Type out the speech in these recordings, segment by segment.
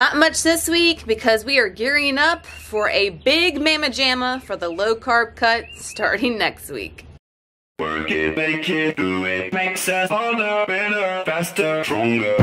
Not much this week because we are gearing up for a big Mama Jamma for the low carb cut starting next week. Work it, make it, do it, makes us harder, better, faster, stronger.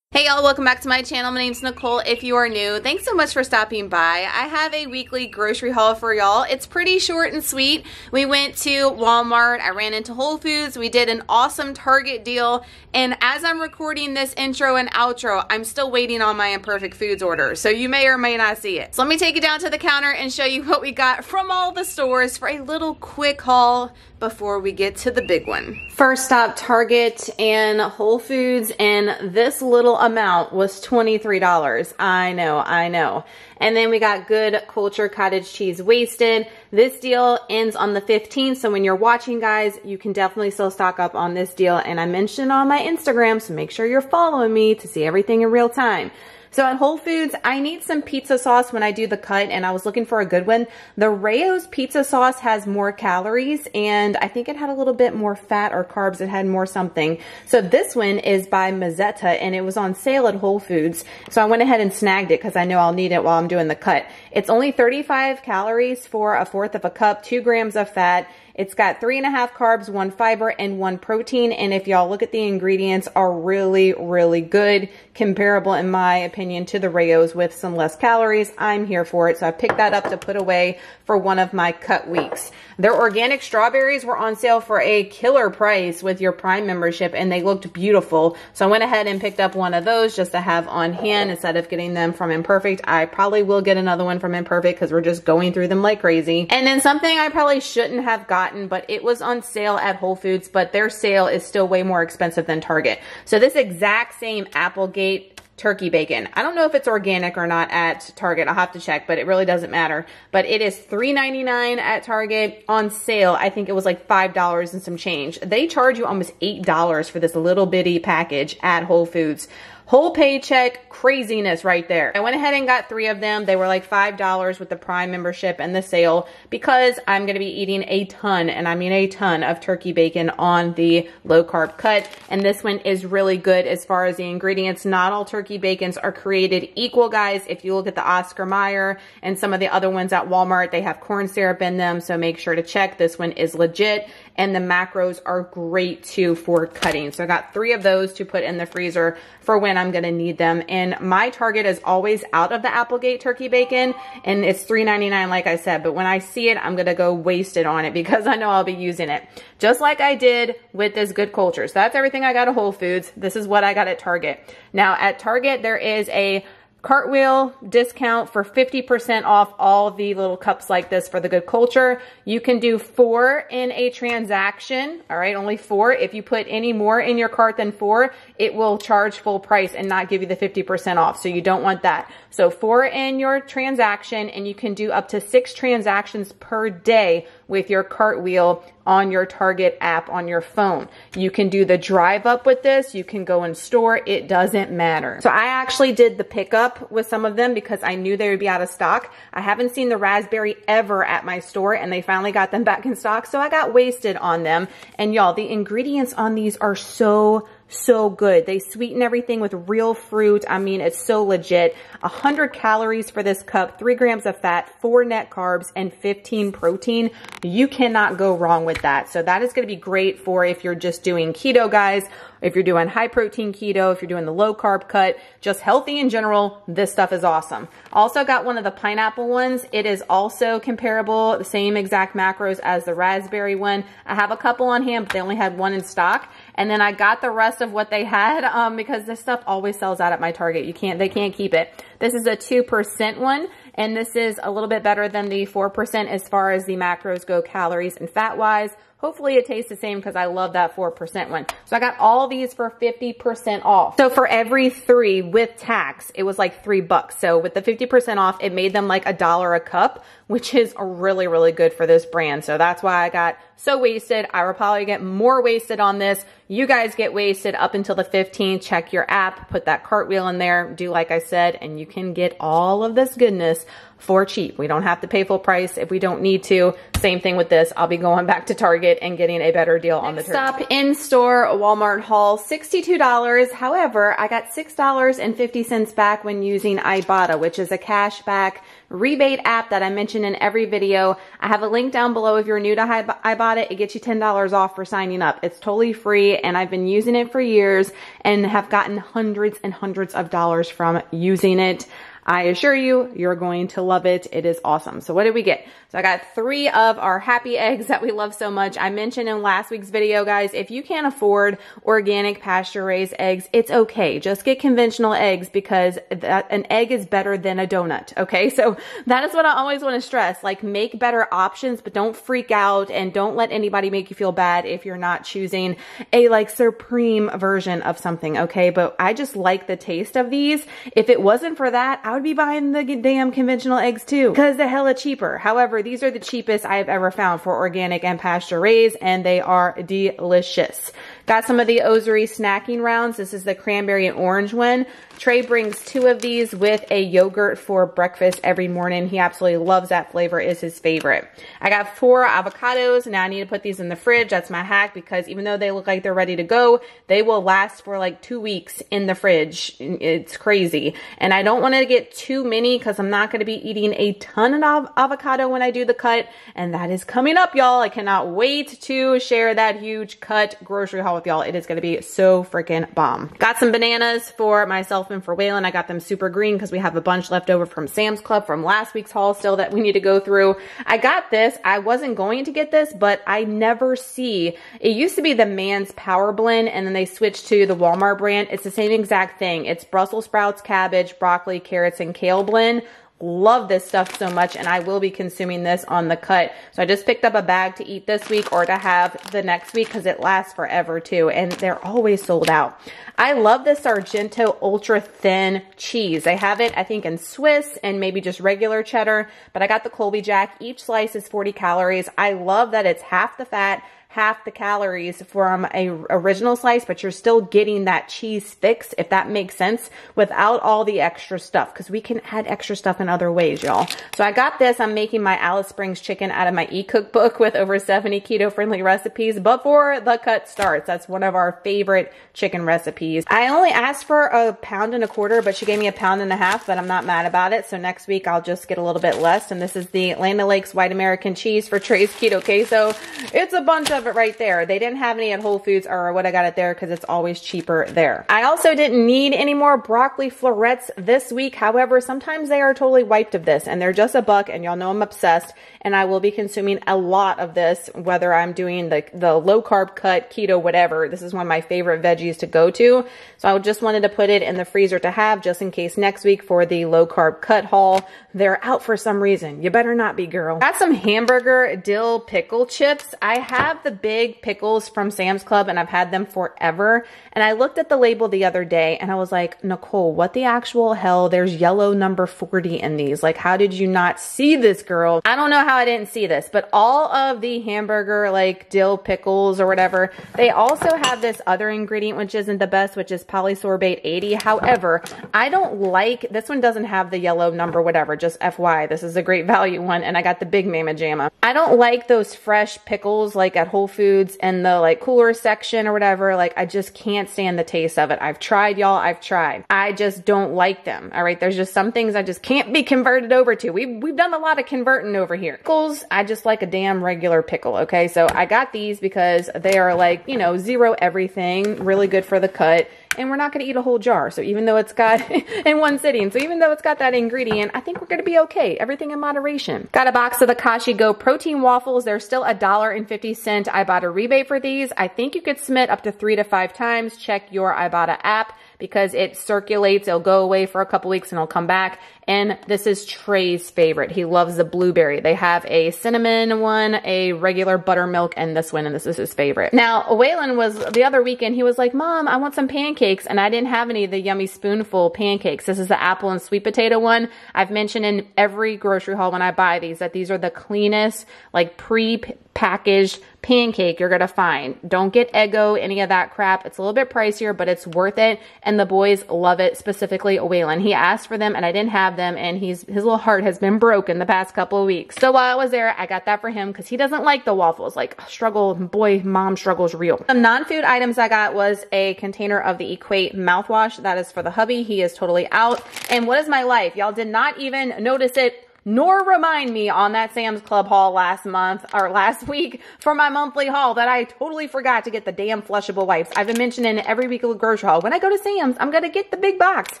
Hey y'all, welcome back to my channel. My name's Nicole if you are new. Thanks so much for stopping by. I have a weekly grocery haul for y'all. It's pretty short and sweet. We went to Walmart, I ran into Whole Foods, we did an awesome Target deal, and as I'm recording this intro and outro, I'm still waiting on my Imperfect Foods order, so you may or may not see it. So let me take you down to the counter and show you what we got from all the stores for a little quick haul before we get to the big one. First stop, Target and Whole Foods, and this little amount was $23. I know, I know. And then we got Good Culture Cottage Cheese Wasted. This deal ends on the 15th, so when you're watching, guys, you can definitely still stock up on this deal. And I mentioned on my Instagram, so make sure you're following me to see everything in real time. So at Whole Foods, I need some pizza sauce when I do the cut and I was looking for a good one. The Rao's pizza sauce has more calories and I think it had a little bit more fat or carbs. It had more something. So this one is by Mezzetta and it was on sale at Whole Foods. So I went ahead and snagged it because I know I'll need it while I'm doing the cut. It's only 35 calories for a fourth of a cup, two grams of fat. It's got three and a half carbs, one fiber, and one protein. And if y'all look at the ingredients are really, really good. Comparable, in my opinion, to the Rao's with some less calories. I'm here for it. So I picked that up to put away for one of my cut weeks. Their organic strawberries were on sale for a killer price with your Prime membership and they looked beautiful. So I went ahead and picked up one of those just to have on hand instead of getting them from Imperfect. I probably will get another one from Imperfect because we're just going through them like crazy. And then something I probably shouldn't have gotten, but it was on sale at Whole Foods, but their sale is still way more expensive than Target. So this exact same Applegate turkey bacon. I don't know if it's organic or not at Target. I'll have to check, but it really doesn't matter. But it is $3.99 at Target on sale. I think it was like $5 and some change. They charge you almost $8 for this little bitty package at Whole Foods. Whole paycheck craziness right there. I went ahead and got three of them. They were like $5 with the Prime membership and the sale because I'm going to be eating a ton, and I mean a ton of turkey bacon on the low carb cut. And this one is really good as far as the ingredients. Not all turkey bacons are created equal, guys. If you look at the Oscar Mayer and some of the other ones at Walmart, they have corn syrup in them. So make sure to check. This one is legit and the macros are great too for cutting. So I got three of those to put in the freezer for when I'm gonna need them. And my target is always out of the Applegate turkey bacon and it's $3.99 like I said, but when I see it, I'm gonna go waste it on it because I know I'll be using it. Just like I did with this Good Culture. So that's everything I got at Whole Foods. This is what I got at Target. Now at Target, there is a Cartwheel discount for 50% off all the little cups like this for the good culture. You can do four in a transaction. All right, only four. If you put any more in your cart than four, it will charge full price and not give you the 50% off. So you don't want that. So four in your transaction and you can do up to six transactions per day with your cartwheel on your Target app on your phone. You can do the drive up with this. You can go in store. It doesn't matter. So I actually did the pickup with some of them because I knew they would be out of stock. I haven't seen the raspberry ever at my store and they finally got them back in stock. So I got wasted on them. And y'all, the ingredients on these are so so good. They sweeten everything with real fruit. I mean, it's so legit. 100 calories for this cup, 3 grams of fat, 4 net carbs, and 15 protein. You cannot go wrong with that. So that is going to be great for if you're just doing keto, guys, if you're doing high protein keto, if you're doing the low carb cut, just healthy in general, this stuff is awesome. Also got one of the pineapple ones. It is also comparable, the same exact macros as the raspberry one. I have a couple on hand, but they only had one in stock. And then I got the rest of what they had um, because this stuff always sells out at my Target. You can't, they can't keep it. This is a 2% one, and this is a little bit better than the 4% as far as the macros go calories and fat wise. Hopefully it tastes the same because I love that 4% one. So I got all these for 50% off. So for every three with tax, it was like three bucks. So with the 50% off, it made them like a dollar a cup, which is really, really good for this brand. So that's why I got so wasted. I will probably get more wasted on this You guys get wasted up until the 15th. Check your app, put that cartwheel in there, do like I said, and you can get all of this goodness for cheap. We don't have to pay full price if we don't need to. Same thing with this. I'll be going back to Target and getting a better deal Next on the Stop in-store Walmart haul, $62. However, I got $6.50 back when using Ibotta, which is a cashback rebate app that I mention in every video. I have a link down below if you're new to Ibotta. It it gets you $10 off for signing up. It's totally free and I've been using it for years and have gotten hundreds and hundreds of dollars from using it. I assure you, you're going to love it. It is awesome. So what did we get? So I got three of our happy eggs that we love so much. I mentioned in last week's video, guys, if you can't afford organic pasture raised eggs, it's okay. Just get conventional eggs because that, an egg is better than a donut. Okay. So that is what I always want to stress. Like make better options, but don't freak out and don't let anybody make you feel bad if you're not choosing a like supreme version of something. Okay. But I just like the taste of these. If it wasn't for that, I would be buying the damn conventional eggs too because they're hella cheaper. However, these are the cheapest I've ever found for organic and pasture raised and they are delicious. Got some of the Ozery snacking rounds. This is the cranberry and orange one. Trey brings two of these with a yogurt for breakfast every morning. He absolutely loves that flavor, is his favorite. I got four avocados. Now I need to put these in the fridge. That's my hack because even though they look like they're ready to go, they will last for like two weeks in the fridge. It's crazy. And I don't want to get too many because I'm not going to be eating a ton of avocado when I do the cut. And that is coming up, y'all. I cannot wait to share that huge cut grocery with y'all. It is going to be so freaking bomb. Got some bananas for myself and for Waylon. I got them super green because we have a bunch left over from Sam's Club from last week's haul still that we need to go through. I got this. I wasn't going to get this, but I never see. It used to be the Mann's Power Blend and then they switched to the Walmart brand. It's the same exact thing. It's Brussels sprouts, cabbage, broccoli, carrots, and kale blend love this stuff so much and I will be consuming this on the cut. So I just picked up a bag to eat this week or to have the next week because it lasts forever too and they're always sold out. I love this Sargento ultra thin cheese. I have it I think in Swiss and maybe just regular cheddar but I got the Colby Jack. Each slice is 40 calories. I love that it's half the fat half the calories from a original slice, but you're still getting that cheese fix, if that makes sense, without all the extra stuff, because we can add extra stuff in other ways, y'all. So I got this. I'm making my Alice Springs chicken out of my e-cookbook with over 70 keto-friendly recipes before the cut starts. That's one of our favorite chicken recipes. I only asked for a pound and a quarter, but she gave me a pound and a half, but I'm not mad about it. So next week I'll just get a little bit less. And this is the Land O'Lakes White American Cheese for Trey's Keto Queso. It's a bunch of it right there. They didn't have any at Whole Foods or what I got it there because it's always cheaper there. I also didn't need any more broccoli florets this week. However, sometimes they are totally wiped of this and they're just a buck and y'all know I'm obsessed and I will be consuming a lot of this, whether I'm doing the, the low carb cut, keto, whatever. This is one of my favorite veggies to go to. So I just wanted to put it in the freezer to have just in case next week for the low carb cut haul. They're out for some reason. You better not be, girl. Got some hamburger dill pickle chips. I have the big pickles from Sam's Club and I've had them forever. And I looked at the label the other day and I was like, Nicole, what the actual hell? There's yellow number 40 in these. Like, how did you not see this, girl? I don't know how I didn't see this, but all of the hamburger, like dill pickles or whatever, they also have this other ingredient, which isn't the best, which is polysorbate 80. However, I don't like, this one doesn't have the yellow number, whatever, just FY. This is a great value one and I got the big mama jamma. I don't like those fresh pickles like at Whole Foods and the like cooler section or whatever. Like I just can't stand the taste of it. I've tried y'all, I've tried. I just don't like them. All right. There's just some things I just can't be converted over to. We've, we've done a lot of converting over here. Pickles, I just like a damn regular pickle. Okay. So I got these because they are like, you know, zero everything, really good for the cut and we're not going to eat a whole jar. So even though it's got in one sitting, so even though it's got that ingredient, I think we're going to be okay. Everything in moderation. Got a box of the Kashi Go protein waffles. They're still a dollar and 50 cent Ibotta rebate for these. I think you could submit up to three to five times. Check your Ibotta app because it circulates. It'll go away for a couple weeks and it'll come back. And this is Trey's favorite. He loves the blueberry. They have a cinnamon one, a regular buttermilk, and this one, and this is his favorite. Now, Waylon was, the other weekend, he was like, Mom, I want some pancakes, and I didn't have any of the Yummy Spoonful pancakes. This is the apple and sweet potato one. I've mentioned in every grocery haul when I buy these that these are the cleanest, like pre packaged pancake you're gonna find. Don't get Eggo, any of that crap. It's a little bit pricier, but it's worth it. And the boys love it, specifically Waylon. He asked for them and I didn't have them and he's his little heart has been broken the past couple of weeks. So while I was there, I got that for him because he doesn't like the waffles. Like struggle, boy, mom struggles real. Some non-food items I got was a container of the Equate mouthwash. That is for the hubby. He is totally out. And what is my life? Y'all did not even notice it nor remind me on that Sam's Club haul last month or last week for my monthly haul that I totally forgot to get the damn flushable wipes. I've been mentioning every week of grocery haul. When I go to Sam's, I'm going to get the big box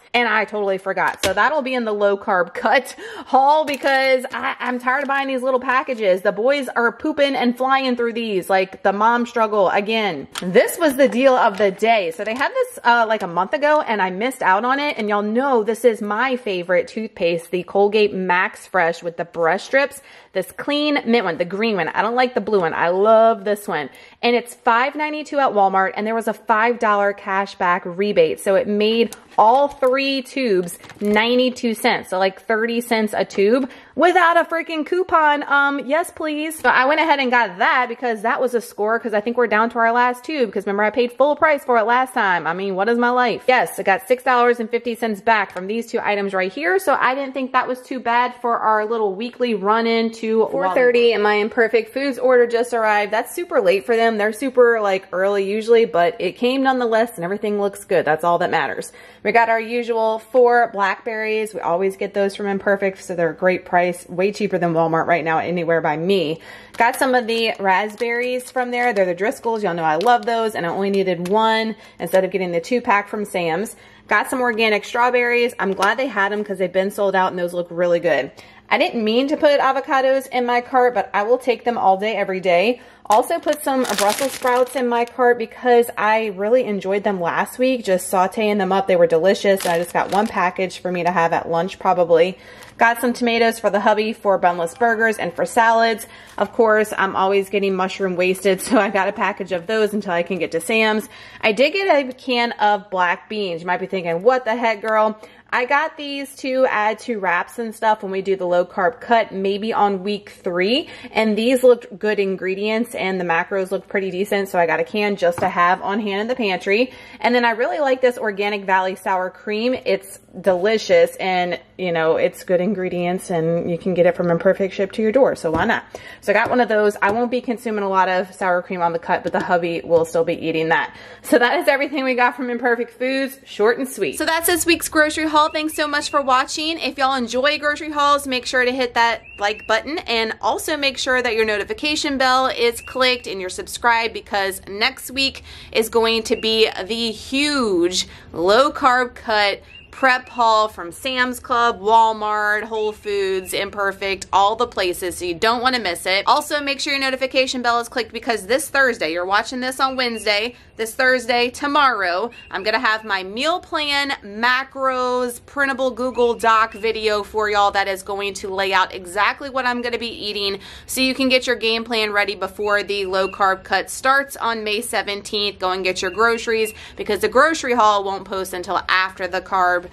and I totally forgot. So that'll be in the low carb cut haul because I, I'm tired of buying these little packages. The boys are pooping and flying through these like the mom struggle again. This was the deal of the day. So they had this uh, like a month ago and I missed out on it. And y'all know this is my favorite toothpaste, the Colgate Max Fresh with the brush strips. This clean mint one, the green one. I don't like the blue one. I love this one. And it's $5.92 at Walmart and there was a $5 cash back rebate. So it made all three tubes 92 cents. So like 30 cents a tube without a freaking coupon. Um, yes, please. So I went ahead and got that because that was a score because I think we're down to our last tube because remember I paid full price for it last time. I mean, what is my life? Yes, I got $6.50 back from these two items right here. So I didn't think that was too bad for our little weekly run into 4.30 and my Imperfect Foods order just arrived. That's super late for them. They're super like early usually, but it came nonetheless and everything looks good. That's all that matters. We got our usual four blackberries. We always get those from Imperfect, so they're a great price. Way cheaper than Walmart right now, anywhere by me. Got some of the raspberries from there. They're the Driscolls. Y'all know I love those, and I only needed one instead of getting the two pack from Sam's. Got some organic strawberries. I'm glad they had them because they've been sold out and those look really good. I didn't mean to put avocados in my cart, but I will take them all day, every day. Also put some Brussels sprouts in my cart because I really enjoyed them last week, just sauteing them up. They were delicious. I just got one package for me to have at lunch probably. Got some tomatoes for the hubby for bunless burgers and for salads. Of course, I'm always getting mushroom wasted, so I got a package of those until I can get to Sam's. I did get a can of black beans. You might be thinking, what the heck, girl? I got these to add to wraps and stuff when we do the low carb cut, maybe on week three. And these looked good ingredients and the macros looked pretty decent. So I got a can just to have on hand in the pantry. And then I really like this Organic Valley sour cream. It's delicious and you know, it's good ingredients and you can get it from Imperfect Ship to your door. So why not? So I got one of those. I won't be consuming a lot of sour cream on the cut, but the hubby will still be eating that. So that is everything we got from Imperfect Foods. Short and sweet. So that's this week's grocery haul. Thanks so much for watching. If y'all enjoy grocery hauls, make sure to hit that like button and also make sure that your notification bell is clicked and you're subscribed because next week is going to be the huge low carb cut prep haul from Sam's Club, Walmart, Whole Foods, Imperfect, all the places, so you don't want to miss it. Also, make sure your notification bell is clicked because this Thursday, you're watching this on Wednesday, this Thursday, tomorrow, I'm going to have my meal plan, macros, printable Google Doc video for y'all that is going to lay out exactly what I'm going to be eating so you can get your game plan ready before the low carb cut starts on May 17th. Go and get your groceries because the grocery haul won't post until after the carb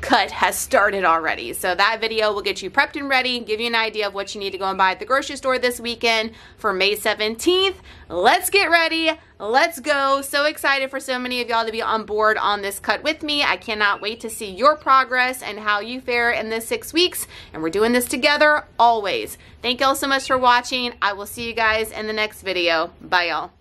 cut has started already. So that video will get you prepped and ready, give you an idea of what you need to go and buy at the grocery store this weekend for May 17th. Let's get ready. Let's go. So excited for so many of y'all to be on board on this cut with me. I cannot wait to see your progress and how you fare in this six weeks. And we're doing this together always. Thank y'all so much for watching. I will see you guys in the next video. Bye y'all.